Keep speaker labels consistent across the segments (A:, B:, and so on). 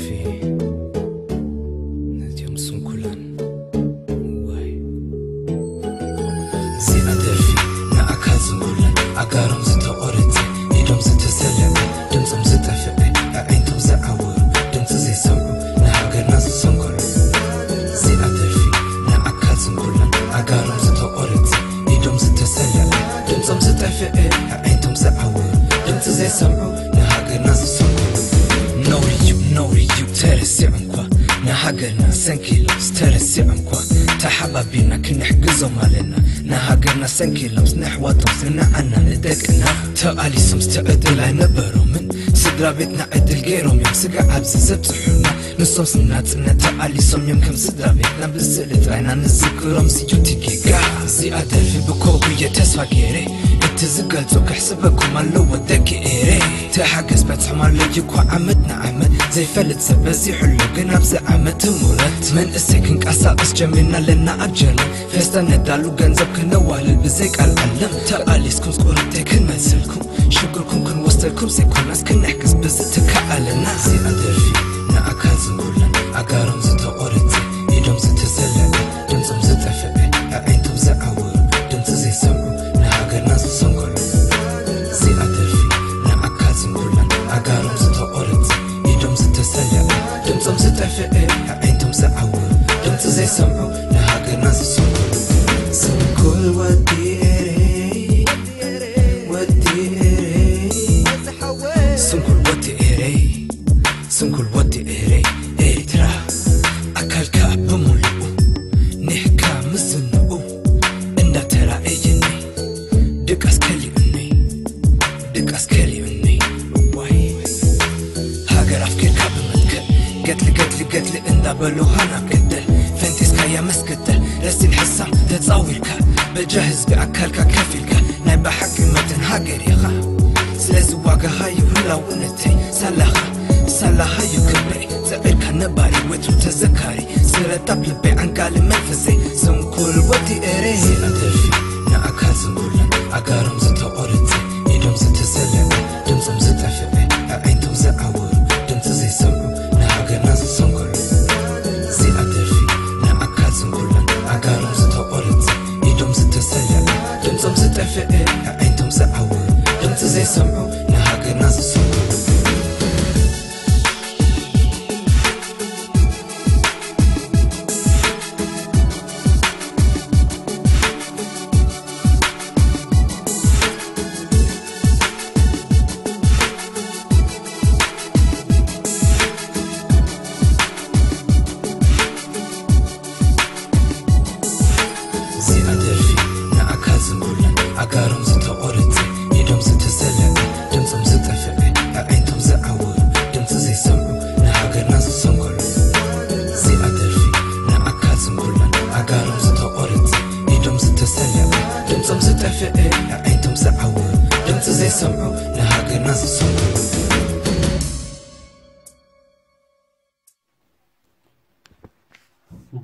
A: فيه نادية مصون كلان واي. زي أدفي نا أكازن كلان أكارم زي تقرتي. إدم زي تسلم دم زم زي تفعي أعين تو زي أور دم زي سمعو نا هاجر ناس سنكر زي أدفي نا أكازن كلان أكارم زي تقرتي. إدم زي تسلم دم زم زي تفعي أعين تو زي أور دم زي سمعو. ترسعمكوا نهاجرنا سنكيلو ترسعمكوا تحبابينا كنحجزو مالنا. نهاجرنا سنكيلو نحوطو سنعنا ندكنا تقاليسم تقدل نبرو من. سدرا بيتنا عدل غيرهم يوم سقع عبز زبزحونا نصوم سنا تمنا تقاليسم يوم كم سدرا بيتنا بزلت عينا نذكرهم سيو تيكيكا زي أدلفي بكوبية تسفى غيري اتزقلتو كحسبكم اللو ودكي إيري. ተሓገዝ ኣሎ ይኳ ዓመት ንዓመት ዘይፈልጥ ሰብ በዚሑሎ ግን ኣብዚ ዓመት ሙረት መንእሰይ ክንቀሳቐስ ጀሚርና ኣለና ኣጀርና ፌስታ ነዳሉ ገንዘብ ክነዋልል ብዘይ ቃል ዓለም ተቓሊስኩም ስቁርተይ ክንመስልኩም ሽግርኩም ክንወስተልኩም ዘይኮናስ ክንሕግዝ ብዝትከኣለና እዚኣ ደርፊ ንኣካል ዝንኩላን ኣጋሮም بلو وهرب كده فانت سكايا مسكته رسي الحصة تتصاولك بجهز بأكلك كافلك نايبا حكي ما تنهاجر يا سلازواقة هاي ولا ونتي. سلاخة سلاخة يكبري زقرك نباري وترو تزكاري سيرة تبلبي عن قال منفزي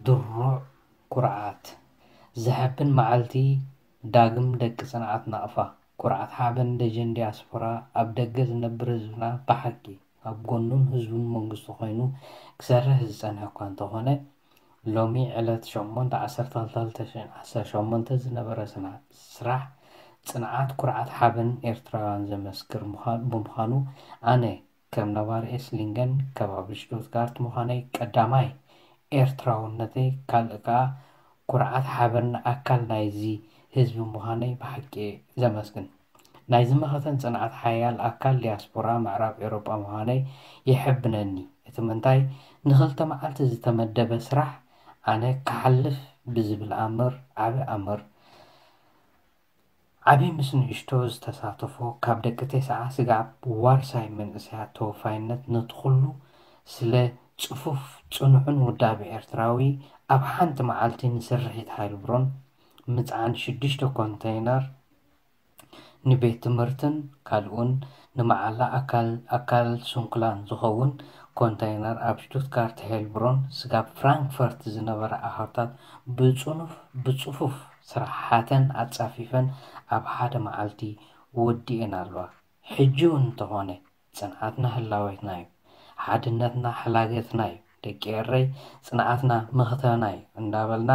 B: ድሩዕ ኩርዓት ዝሕብን መዓልቲ ዳግም ደቂ ፅንዓት ናቕፋ። ኩርዓት ሓበን ደጀን ዲያስፖራ ኣብ ደገ ዝነብር ህዝብና ብሓቂ ኣብ ጎኑን ህዝቡን መንግስቱ ኮይኑ ክሰርሕ ዝፀንሐ እኳ እንተኾነ ሎሚ ዕለት 81218 ዝነበረ ስራሕ ፅንዓት ኩርዓት ሓበን ኤርትራውያን ዘመስክር ምዃ- ብምዃኑ ኣነ ከም ነባሪ ኤስሊንገን ከባቢ ሽቱትጋርት ምዃነይ ቀዳማይ ኤርትራውነተይ ካልእ ከዓ ኩርዓት ሓበን ኣካል ናይዚ ህዝቢ ምዃነይ ብሓቂ ዘመስግን። ናይ ዝመኸተን ፅንዓት ሓያል ኣካል ዲያስፖራ ምዕራብ ኤሮጳ ምዃነይ ይሕብነኒ እቲ ምንታይ? ንክልተ መዓልቲ ዝተመደበ ስራሕ ኣነ ክሓልፍ ብዝብል ኣምር ዓብ ኣምር ዓብይ ምስ ንእሽቶ ዝተሳተፎ ካብ ደቂ ተስዓ ስጋዕ ዋርሳይ መንእሰያት ተወፋይነት ነቲ ኩሉ ስለ ፅፉፍ ፅኑዕን ውዳቢ ኤርትራዊ ኣብ ሓንቲ መዓልቲ ንስርሒት ሃይልብሮን ምፅዓን ሽዱሽተ ኮንተይነር ንቤት ትምህርትን ካልኡን ንመዓላ ኣካል ስንኩላን ዝኸውን ኮንተይነር ኣብ ሽቱትጋርት ሄልብሮን ስጋብ ፍራንክፈርት ዝነበረ ኣሃብታት ብፅፉፍ ስራሓተን ኣፃፊፈን ኣብ ሓደ መዓልቲ ወዲአን ኣለዋ። ሕጂ እውን እንተኾነ ፅንዓትና ህላወትና እዩ
C: ሓድነትና ሓላገትና እዩ። ደቂ ኤረይ ፅንዓትና ምኽተና እዩ። እንዳበልና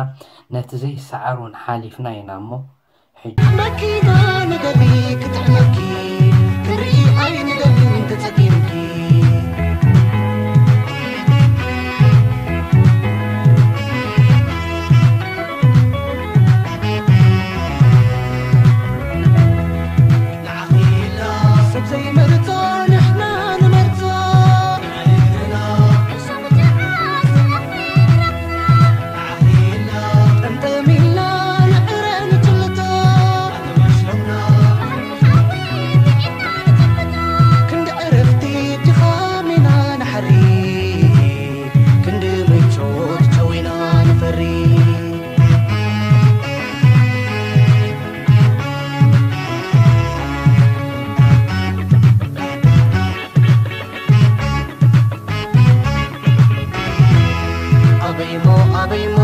C: ነቲ ዘይሰዓር እውን ሓሊፍና ኢና እሞ ሕጂ
D: ክትሕመኪ ክርኢ ኣይንደልን ተፀጊምኪ обниму,
C: а обниму.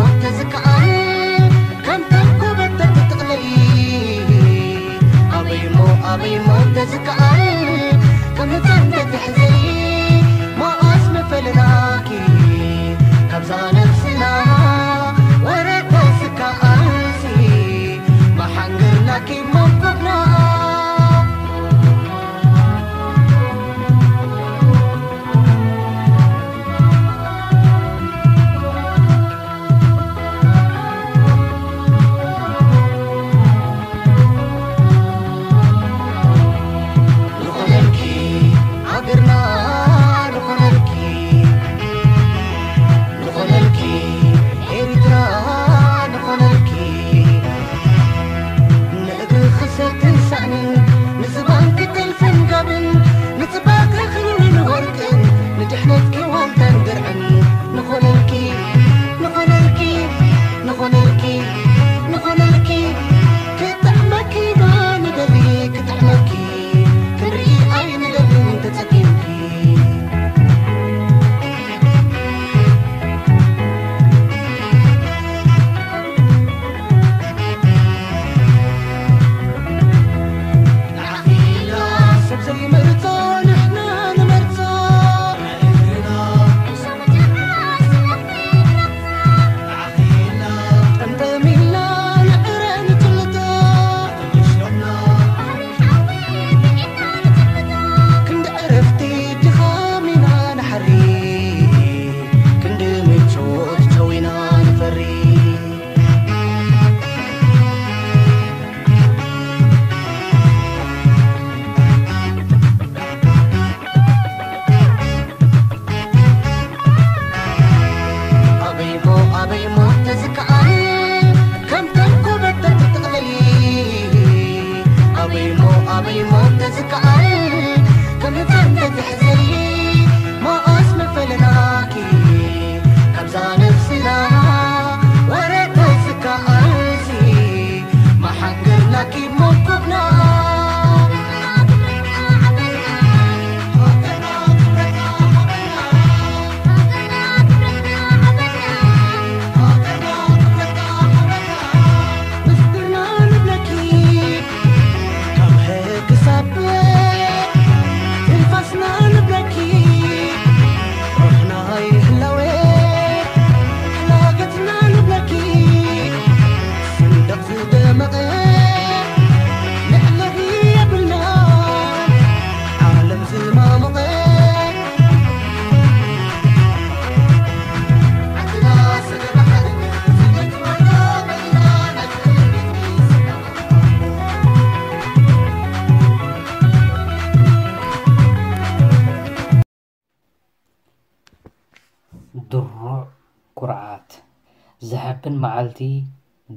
C: ዝሕብን መዓልቲ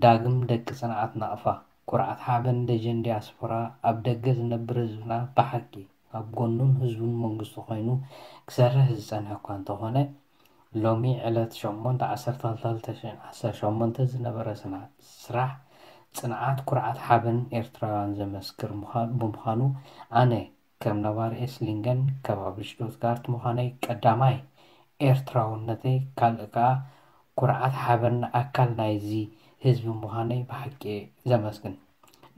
C: ዳግም ደቂ ፅንዓት ናቕፋ ኩርዓት ሓበን ደጀን ዲያስፖራ ኣብ ደገ ዝነብር ህዝብና ብሓቂ ኣብ ጎኑን ህዝቡን መንግስቱ ኮይኑ ክሰርሕ ዝፀንሐ እኳ እንተኾነ ሎሚ ዕለት 8 ዝነበረ ስራሕ ፅንዓት ኩርዓት ሓበን ኤርትራውያን ዘመስክር ምዃ- ብምዃኑ ኣነ ከም ነባሪ ኤስሊንገን ከባቢ ሽቱትጋርት ምዃነይ ቀዳማይ ኤርትራውነተይ ካልእ ከዓ ኩርዓት ሓበን ኣካል ናይዚ ህዝቢ ምዃነይ ብሓቂ ዘመስግን።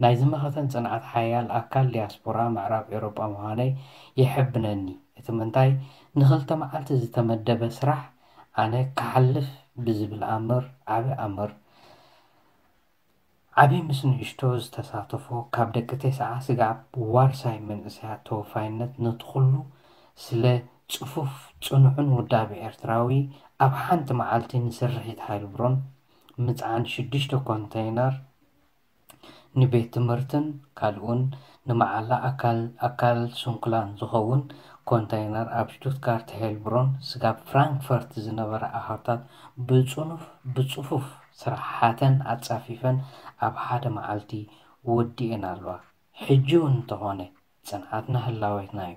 B: ናይ ዝመኸተን ፅንዓት ሓያል ኣካል ዲያስፖራ ምዕራብ ኤውሮጳ ምዃነይ ይሕብነኒ እቲ ምንታይ? ንክልተ መዓልቲ ዝተመደበ ስራሕ ኣነ ክሓልፍ ብዝብል ኣምር ዓብ ኣምር ዓብይ ምስ ንእሽቶ ዝተሳተፎ ካብ ደቂ ተስዓ ስጋብ ዋርሳይ መንእሰያት ተወፋይነት ነቲ ኩሉ ስለ ፅፉፍ ፅኑዕን ውዳቢ ኤርትራዊ ኣብ ሓንቲ መዓልቲ ንስርሒት ሃይል ብሮን ምፅዓን ሽዱሽተ ኮንተይነር ንቤት ትምህርትን ካልኡን ንመዓላ ኣካል ስንኩላን ዝኸውን ኮንተይነር ኣብ ሽቱትጋርት ሄልብሮን ስጋብ ፍራንክፈርት ዝነበረ ኣሃብታት ብፅፉፍ ስራሓተን ኣፃፊፈን ኣብ ሓደ መዓልቲ ወዲአን ኣለዋ። ሕጂ እውን እንተኾነ ፅንዓትና ህላወትና እዩ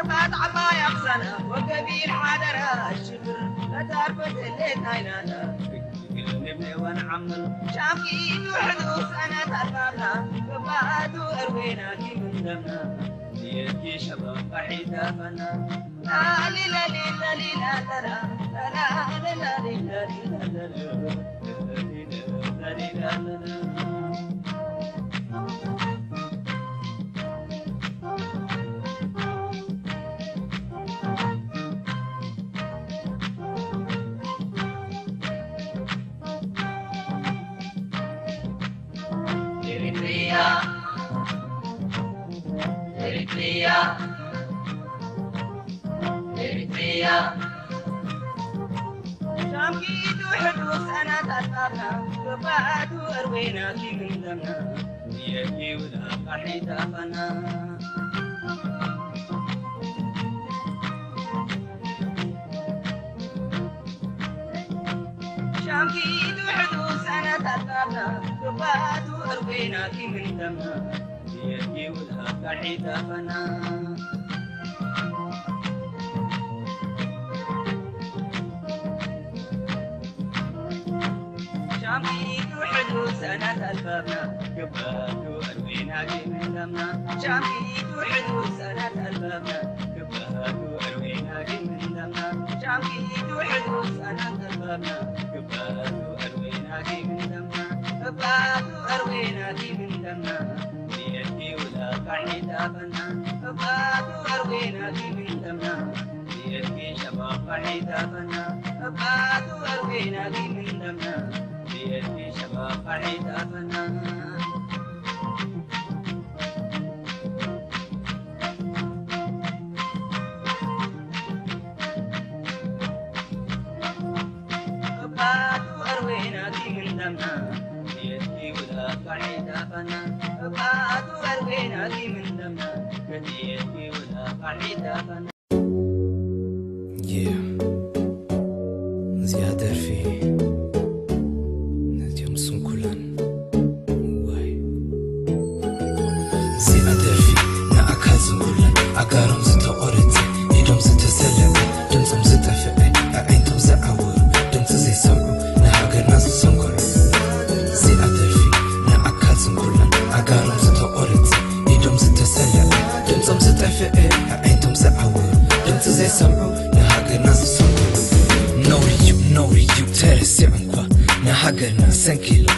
E: أربعة عطايق سنة وقبيل حادرها الشبر لا تعرف اللي عينانا نبني ونعمل شافي سنة أنا ترفعنا فبعد أرويناكي من دمنا ليكي شباب وحيدة فنا لا لا لا لا لا لا لا لا لا لا لا لا أنا تطلعنا قبعد وأروينا كي من دمنا يجي ولا قحيد أفنا شامكيد وحدوث أنا تطلعنا قبعد وأروينا كي من دمنا يجي ولا قحيد أفنا شاميك وحلو سنة الفما كبرت وألوينها جمدمنا شاميك وحلو سنة الفما كبرت وألوينها جمدمنا شاميك وحلو سنة الفما كبرت وألوينها جمدمنا كبرت وألوينها جمدمنا بيدي ولا قعني دابنا كبرت من جمدمنا بيدي شباب قعني دابنا كبرت من جمدمنا شباب قحيد
A: comme son coulant.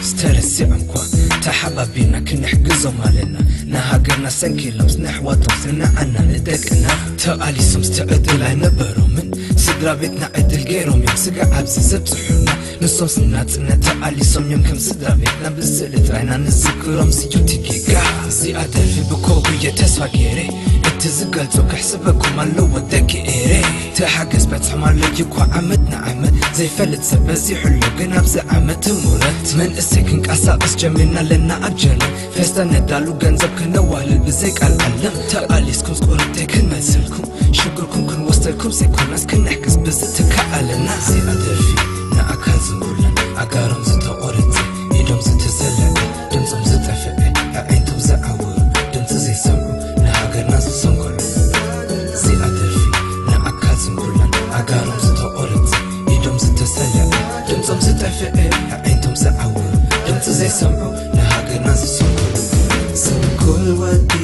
A: سترسيعن كوا تحبا بينا كنحقزو مالنا نهاجرنا سنكي لمس نحوى تمسنا عنا ندقنا تقالي سمس تعدل نبرو من سدرا بيتنا عدل غيرهم يمسقع عبز زبزحونا نصوم سناتنا تقالي سم يوم كم سدرا بيتنا بزلت عينا نذكرهم سيوتي زي زيادة في بكوبية تسوى غيري توك حسبكو اللو ودك إيري تحقس بتحمل لجيكو عمد نعمد زي فلت سبزي حلو قناب زعمت مرت من اس መንእሰይ ክንቀሳቐስ ጀሚርና ኣለና ኣብ ጀርመን ፌስታ ነዳሉ ገንዘብ ክነዋህልል ብዘይ ቃል ዓለም ተቓሊስኩም ስቁርተይ ክንመልሰልኩም ሽግርኩም ክንወስደልኩም ዘይኮናስ ክንሕግዝ ብዝትከኣለና እዚኣ ደርፊ ንኣካል ዝምኩለን ኣጋሮም ዝተቆረፀ ኢዶም ዝተሰለዐ sombrero, la haga nace sombrero. Some cool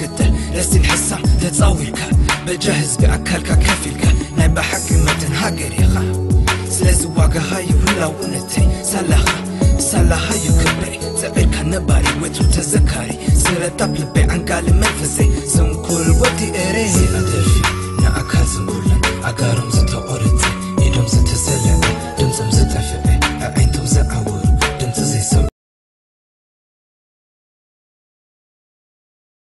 A: كده لسين حسا تتصاويك بجهز بأكلك كافيك. نايم بحكي متن هاجريخا سلازواغا هاي ولا ونتي سلاخا سلاخا يكبري زبيرك نباري ويتو تزكاري سيرا تابل بي عنقال منفسي سنكل ودي إريه سيرا دفي نا أكازم بولا أقارم زتو أورتي زتا سلا